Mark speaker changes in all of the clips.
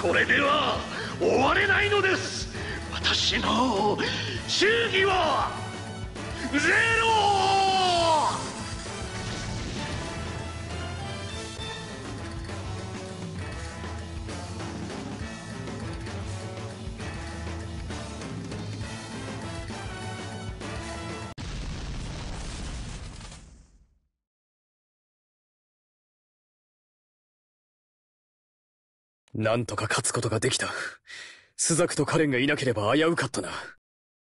Speaker 1: これでは終われないのです。私の忠義はゼロ。
Speaker 2: なんとか勝つことができた。スザクとカレンがいなければ危うかったな。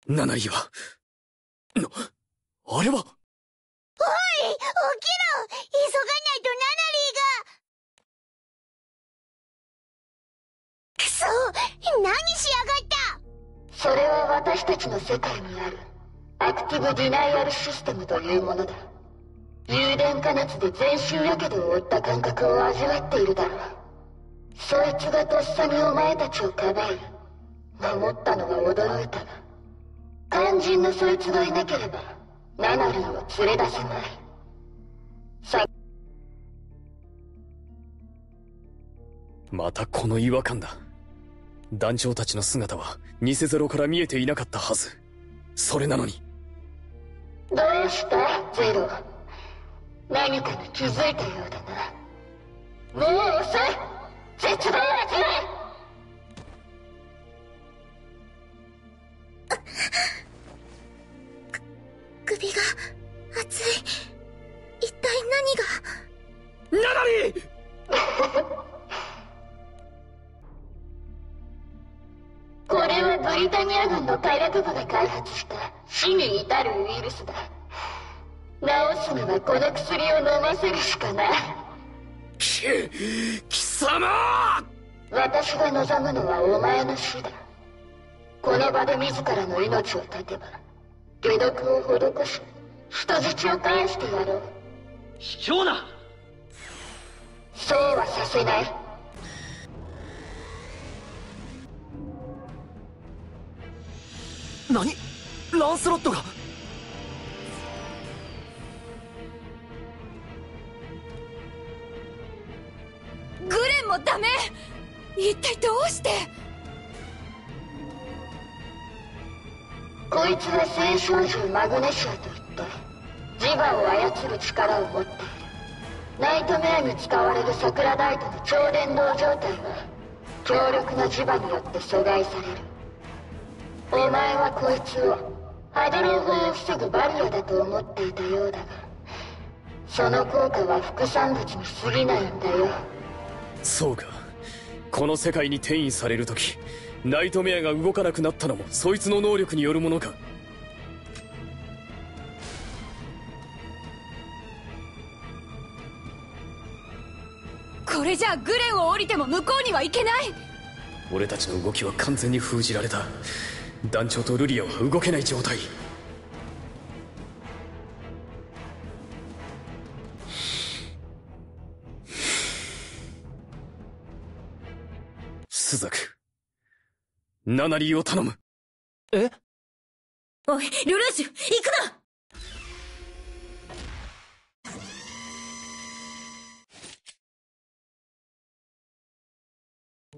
Speaker 2: ナナリーは。な、あれは？
Speaker 3: おい起きろ。急がないとナナリーが。くそ何しやがった。
Speaker 4: それは私たちの世界にある。アクティブディナイアルシステムというものだ。誘電加熱で全身やけどを負った感覚を味わっているだろうそいつがとっさにお前たちをかばい守ったのは驚いたが肝心のそいつがいなければナナリーを連れ出せないさ
Speaker 2: またこの違和感だ。団長たちの姿は偽ゼロから見えていなかったはず。それなのに。
Speaker 4: どうしたゼロ何かに気づいたようだな治すにはこの薬を飲ませるしかない。
Speaker 2: き、貴様！
Speaker 4: 私が望むのはお前の死だ。この場で自らの命を絶てば解毒を施し人質を返してやろう。
Speaker 1: 卑怯な！
Speaker 4: そうはさせない。
Speaker 5: 何？ランスロットが
Speaker 3: 一体どうして？
Speaker 4: こいつは青少獣マグネシアといって磁場を操る力を持っているナイトメアに使われる桜ライトの超伝導状態は強力な磁場によって阻害される。お前はこいつをハドロー法を防ぐバリアだと思っていたようだがその効果は副産物に過ぎないんだよ。
Speaker 2: そうか。この世界に転移されるとき、ナイトメアが動かなくなったのも、そいつの能力によるものか。
Speaker 3: これじゃあグレンを降りても向こうには行けない
Speaker 2: 俺たちの動きは完全に封じられた。団長とルリアは動けない状態。ナナリーを頼む。
Speaker 5: え？
Speaker 3: おいルルーシュ行く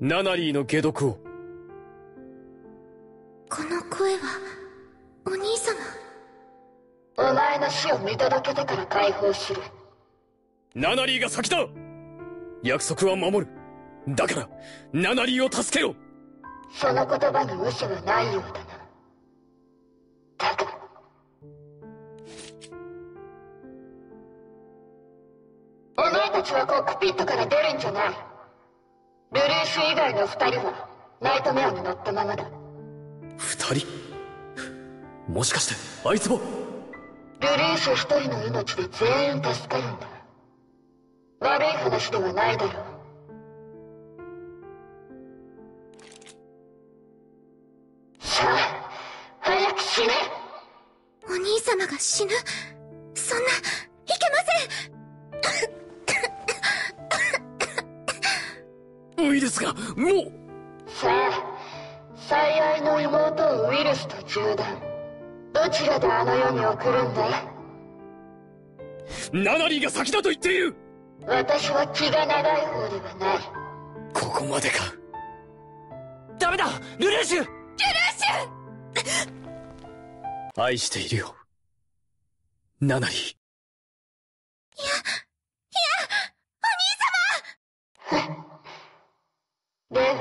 Speaker 3: な
Speaker 2: ナナリーの解毒を。
Speaker 3: この声はお兄様
Speaker 4: お前の死を見届けてから解放する
Speaker 2: ナナリーが先だ約束は守る。だから、ナナリーを助けろ
Speaker 4: その言葉に嘘はないようだな。だがお前たちはコックピットから出るんじゃない。ルルーシュ以外の二人はナイトメアに乗ったままだ。
Speaker 2: 二人？もしかして、あいつも？
Speaker 4: ルルーシュ一人の命で全員助かるんだ。悪い話ではないだろう
Speaker 3: 様が死ぬ。そんないけま
Speaker 2: ウイルスが、もう。
Speaker 4: さあ最愛の妹をウイルスと銃弾。どちらであの世に送るんだ
Speaker 2: ナナリーが先だと言っている。
Speaker 4: 私は気が長い方ではない。
Speaker 2: ここまでか。
Speaker 5: ダメだ！ルルーシュ
Speaker 2: 愛しているよナナリいや、いや、お兄様。
Speaker 4: では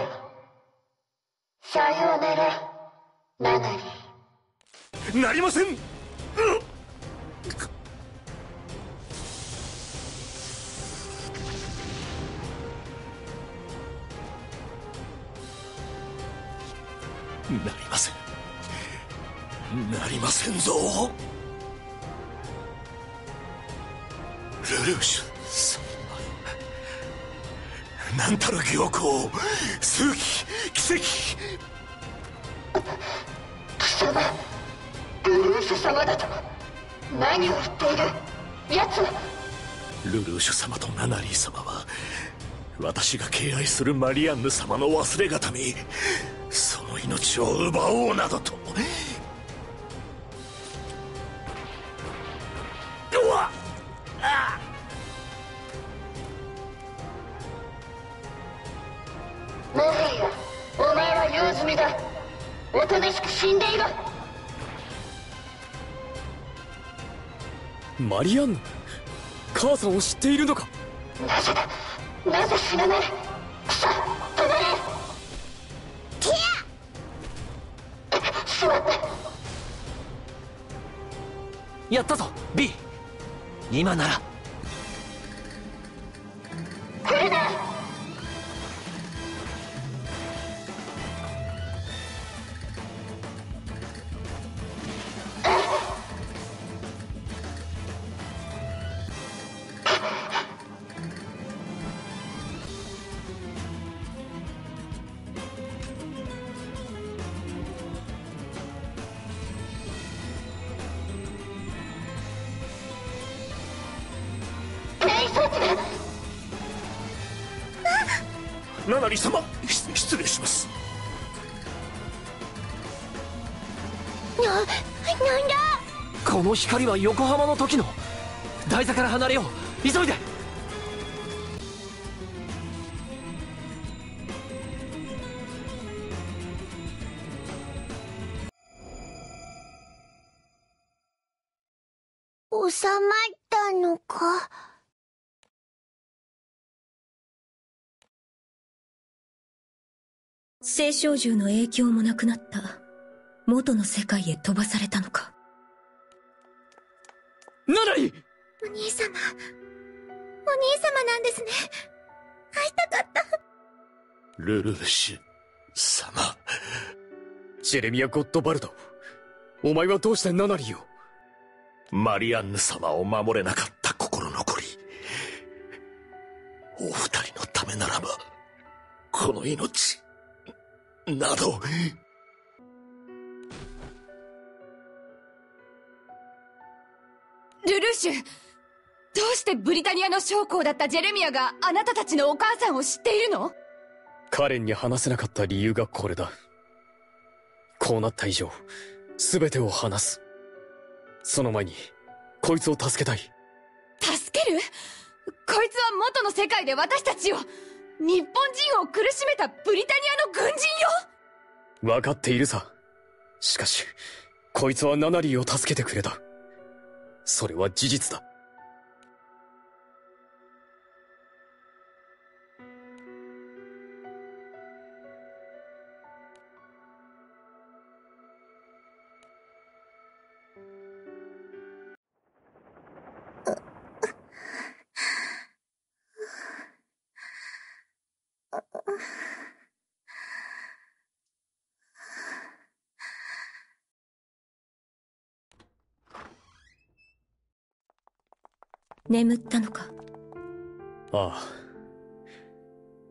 Speaker 4: さようならナナリ
Speaker 1: なりません、うんなりません。なりませんぞ。ルルーシュ様なんたる行幸数奇奇跡
Speaker 4: 貴様ルルーシュ様だと何を言っている奴は
Speaker 1: ルルーシュ様とナナリー様は私が敬愛するマリアンヌ様の忘れがたみその命を奪おうなどと。
Speaker 2: マリアンヌ母さんを知っているのか？
Speaker 4: なぜだ？なぜ死なない？さあ止まれ！ティア座って！
Speaker 5: やったぞ B 今なら
Speaker 1: ナナリー様し失礼します。
Speaker 3: な、なんだ？
Speaker 5: この光は横浜の時の。台座から離れよう。急いで
Speaker 6: 青少獣の影響もなくなった元の世界へ飛ばされたのか。
Speaker 2: ナナリ
Speaker 3: お兄様。お兄様なんですね。会いたかった。
Speaker 1: ルルーシュ様。
Speaker 2: ジェレミア・ゴッドバルド。お前はどうしてナナリーを？
Speaker 1: マリアンヌ様を守れなかった心残り。お二人のためならばこの命など。
Speaker 7: ルルーシュどうしてブリタニアの将校だったジェレミアがあなたたちのお母さんを知っているの？
Speaker 2: カレンに話せなかった理由がこれだ。こうなった以上全てを話す。その前にこいつを助けたい。
Speaker 7: 助ける？こいつは元の世界で私たちを日本人を苦しめたブリタニアの軍人よ？
Speaker 2: 分かっているさ。しかしこいつはナナリーを助けてくれた。それは事実だ。
Speaker 6: 眠ったのか？
Speaker 2: ああ。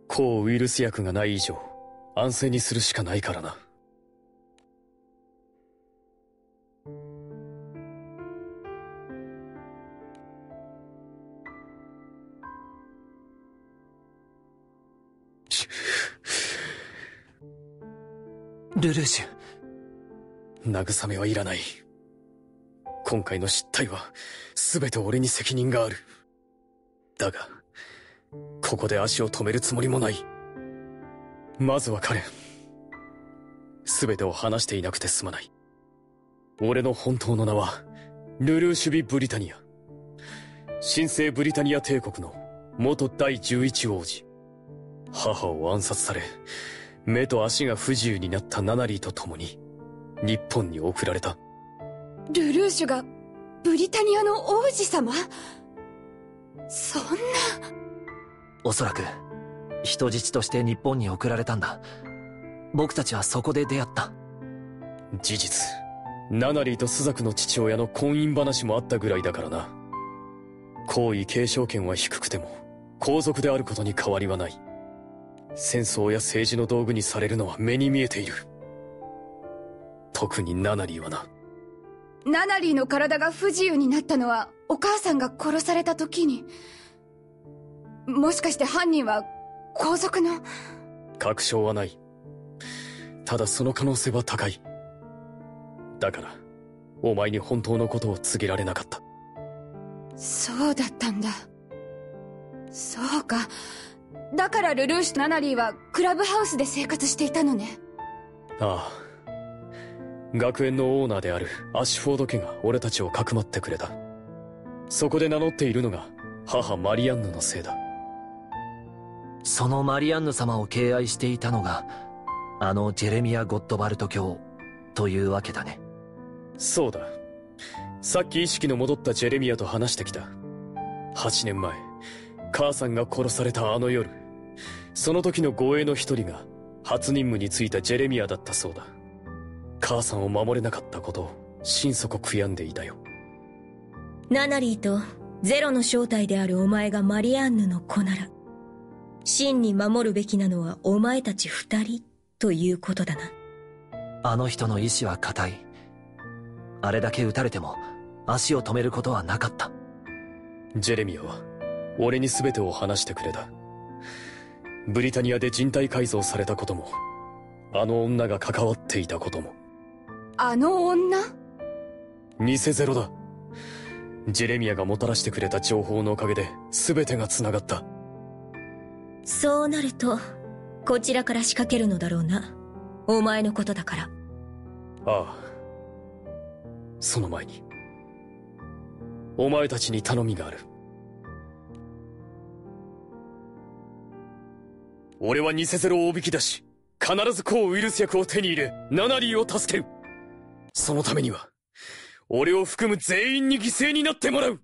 Speaker 2: 抗ウイルス薬がない以上安静にするしかないからな。
Speaker 5: ルルーシュ。
Speaker 2: 慰めはいらない今回の失態は全て俺に責任があるだがここで足を止めるつもりもないまずはカレン全てを話していなくてすまない。俺の本当の名は、ルルーシュビ・ブリタニア。神聖ブリタニア帝国の元第11王子。母を暗殺され、目と足が不自由になったナナリーと共に、日本に送られた。
Speaker 7: ルルーシュが、ブリタニアの王子様？そんな。
Speaker 5: おそらく、人質として日本に送られたんだ。僕たちはそこで出会った。
Speaker 2: 事実、ナナリーとスザクの父親の婚姻話もあったぐらいだからな。皇位継承権は低くても、皇族であることに変わりはない。戦争や政治の道具にされるのは目に見えている。特にナナリーはな。
Speaker 7: ナナリーの体が不自由になったのは、お母さんが殺された時に。もしかして犯人は、皇族の？
Speaker 2: 確証はない。ただその可能性は高い。だから、お前に本当のことを告げられなかった。
Speaker 7: そうだったんだ。そうか。だからルルーシュとナナリーはクラブハウスで生活していたのね。
Speaker 2: ああ。学園のオーナーであるアシュフォード家が俺たちをかくまってくれた。そこで名乗っているのが母マリアンヌのせいだ。
Speaker 5: そのマリアンヌ様を敬愛していたのが、あのジェレミア・ゴッドバルト教というわけだね。
Speaker 2: そうだ。さっき意識の戻ったジェレミアと話してきた。8年前、母さんが殺されたあの夜、その時の護衛の一人が、初任務に就いたジェレミアだったそうだ。母さんを守れなかったことを、心底悔やんでいたよ。
Speaker 6: ナナリーと、ゼロの正体であるお前がマリアンヌの子なら、真に守るべきなのはお前たち二人、ということだな。
Speaker 5: あの人の意志は固い。あれだけ撃たれても、足を止めることはなかった。
Speaker 2: ジェレミアは、俺に全てを話してくれた。ブリタニアで人体改造されたことも、あの女が関わっていたことも。
Speaker 7: あの女？
Speaker 2: 偽ゼロだ。ジェレミアがもたらしてくれた情報のおかげで全てが繋がった。
Speaker 6: そうなると、こちらから仕掛けるのだろうな。お前のことだから。
Speaker 2: ああ。その前に、お前たちに頼みがある。俺は偽ゼロをおびき出し、必ず抗ウイルス薬を手に入れ、ナナリーを助ける。そのためには、俺を含む全員に犠牲になってもらう。